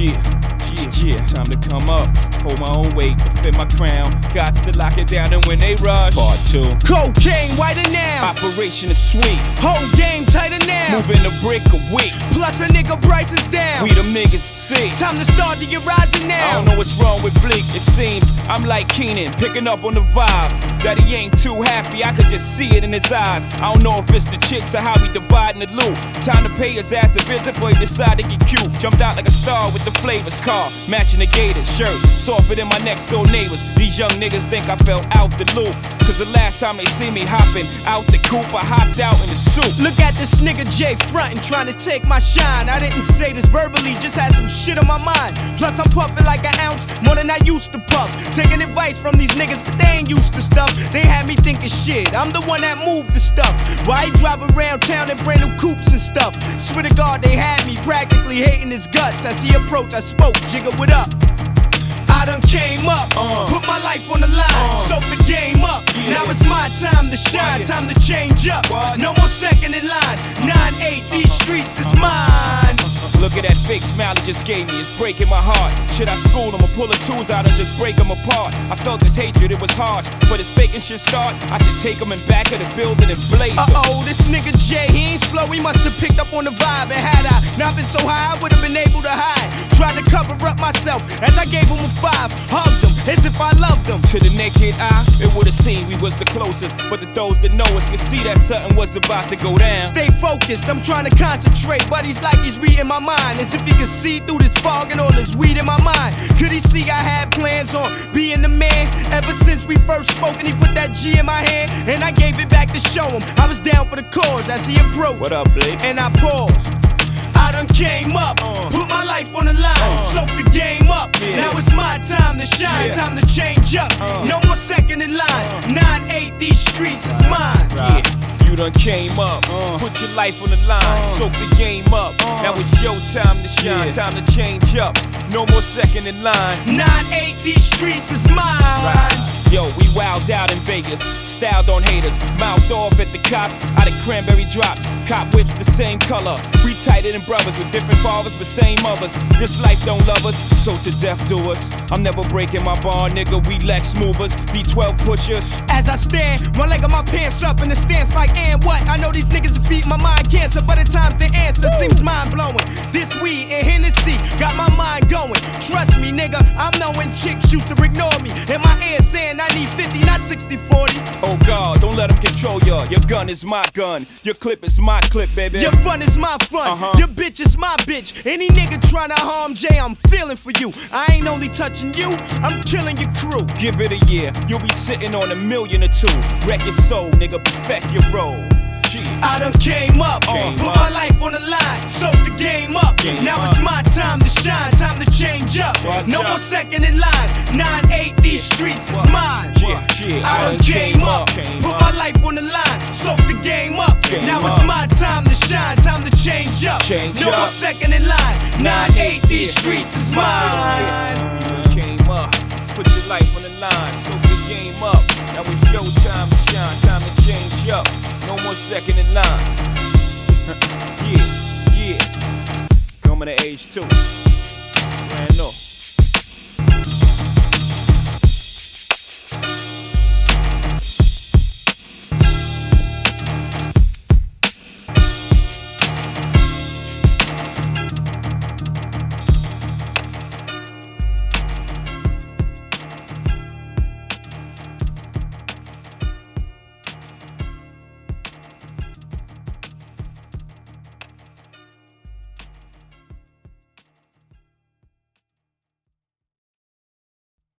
Yeah, yeah. Time to come up. Hold my own weight, defend my crown. Got to lock it down, and when they rush, part two. Cocaine whiter now. Operation is sweet. Whole game tighter now. Moving a brick a week. Plus a nigga price is down. We the niggas see. Time to start to get rising now I don't know what's wrong with Bleek. It seems I'm like Keenan, picking up on the vibe. That he ain't too happy, I could just see it in his eyes. I don't know if it's the chicks or how we dividing the loot. Time to pay his ass a visit, but he decided to get cute. Jumped out like a star with the flavors car, matching the gator shirt, softer than my next door neighbors. These young niggas think I fell out the loop. Cause the last time they see me hopping out the coop, I hopped out in the soup. Look at this nigga Jay frontin', trying to take my shine. I didn't say this verbally, just had some shit on my mind. Plus, I'm puffin' like an ounce more than I used to puff. Taking advice from these niggas, but they ain't used to stuff. They had me thinking shit. I'm the one that moved the stuff. Why he drive around town in brand new coupes and stuff? Swear to God, they had me practically hating his guts. As he approached, I spoke, Jigga, what up? I done came up, Uh. put my life on the line, Uh. soak the game up. Yeah. Now it's my time to shine, time to change up. What? No more second in line. 9-8, these streets is. Look at that fake smile he just gave me, it's breaking my heart. Should I school him or pull the tools out and just break him apart? I felt this hatred, it was hard. But his faking should start. I should take him in back of the building and blaze Uh him. oh, this nigga Jay, he ain't slow, he must have picked up on the vibe. And had I not been so high, I would have been able to hide. Tried to cover up myself as I gave him a five. Hugged him as if I loved him. To the naked eye, it would have seemed we was the closest. But the those that know us could see that something was about to go down. Stay focused, I'm trying to concentrate. But he's like he's reading my mind. As if he could see through this fog and all this weed in my mind. Could he see I had plans on being the man? Ever since we first spoke and he put that G in my hand. And I gave it back to show him I was down for the cause as he approached. What up, Blake? And I paused. I done came up, Uh. put my life on the line, Uh. soak the game up. Yeah. Now it's my time to shine, Yeah. time to change up. Uh. No more second in line. 9-8, these streets is mine. Yeah, you done came up. Uh. Put your life on the line, uh. soak the game up. Uh. Now it's your time to shine, Yeah. time to change up. No more second in line. 9-8, streets is mine. Yo, we wowed out in Vegas, styled on haters, mouthed off at the cops, out of cranberry drops. Cop whips the same color, we tighter than brothers with different fathers but same mothers. This life don't love us, so to death do us. I'm never breaking my bar, nigga. We Lex movers, V12 pushers. As I stand, one leg of my pants up in the stance like, and what? I know these niggas defeat my mind cancer, but at times the answer seems mind blowing. This weed and Hennessy got my mind going. Trust me, nigga, I'm knowing chicks used to ignore me. And my ear saying I need 50, not 60 40. Oh God, don't let them control ya. Your gun is my gun, your clip is my clip, baby. Your fun is my fun, Uh-huh. your bitch is my bitch. Any nigga tryna harm Jay, I'm feeling for you. I ain't only touching you, I'm killing your crew. Give it a year, you'll be sitting on a million or two. Wreck your soul, nigga, perfect your role. Gee. I done came up, Came put up. my life on the line, soak the game. Game now it's my time to shine, time to change up. No more second in line, 9-8, these streets is mine. I done came up, put my life on the line, soak the game up. Now it's my time to shine, time to change up. No more second in line, 9-8, these streets is mine. Came up, put your life on the line, soak the game up. Now it's your time to shine, time to change up. No more second in line. Coming to age two.